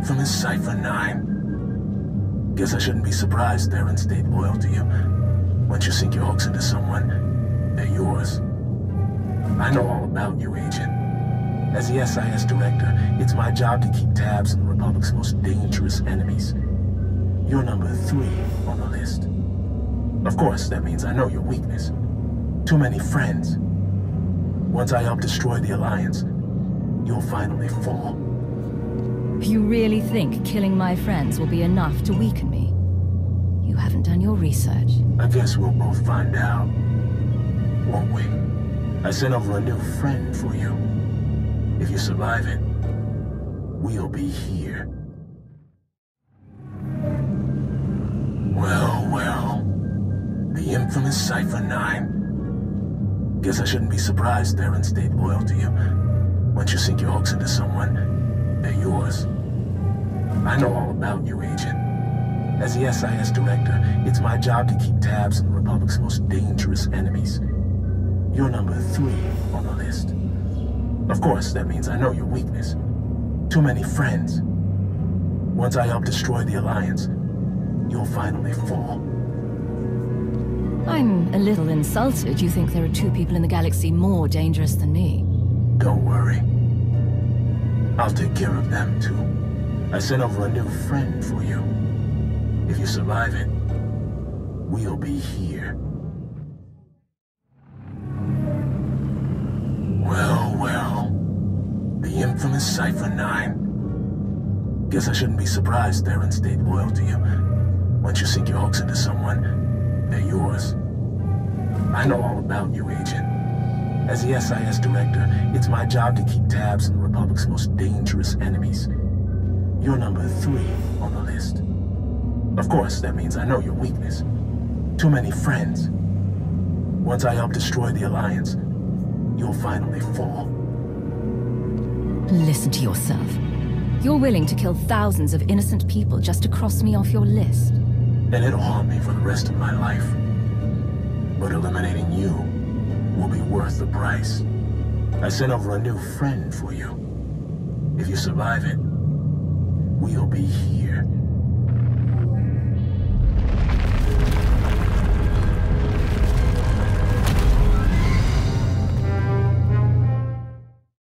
infamous Cipher 9. Guess I shouldn't be surprised Theron stayed loyal to you. Once you sink your hooks into someone, they're yours. I know all about you, Agent. As the SIS director, it's my job to keep tabs on the Republic's most dangerous enemies. You're number three on the list. Of course, that means I know your weakness. Too many friends. Once I help destroy the Alliance, you'll finally fall. You really think killing my friends will be enough to weaken me? You haven't done your research. I guess we'll both find out. Won't we? I sent over a new friend for you. If you survive it, we'll be here. Well, well. The infamous Cipher 9. Guess I shouldn't be surprised Theron stayed loyal to you. Once you sink your hooks into someone, they're yours. I know all about you, Agent. As the SIS director, it's my job to keep tabs on the Republic's most dangerous enemies. You're number three on the list. Of course, that means I know your weakness. Too many friends. Once I help destroy the Alliance, you'll finally fall. I'm a little insulted you think there are two people in the galaxy more dangerous than me. Don't worry. I'll take care of them, too. I sent over a new friend for you. If you survive it, we'll be here. Well, well. The infamous Cipher 9. Guess I shouldn't be surprised Theron stayed loyal to you. Once you sink your hooks into someone, they're yours. I know all about you, Agent. As the SIS director, it's my job to keep tabs on the Republic's most dangerous enemies. You're number three on the list. Of course, that means I know your weakness. Too many friends. Once I help destroy the Alliance, you'll finally fall. Listen to yourself. You're willing to kill thousands of innocent people just to cross me off your list. And it'll haunt me for the rest of my life. But eliminating you will be worth the price. I sent over a new friend for you. If you survive it, we'll be.